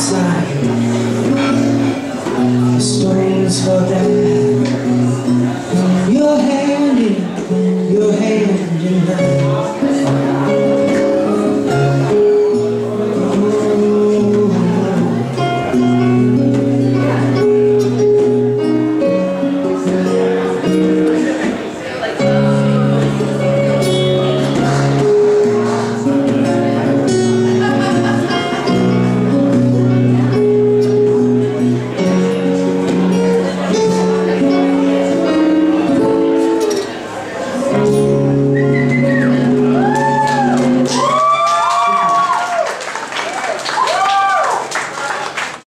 outside.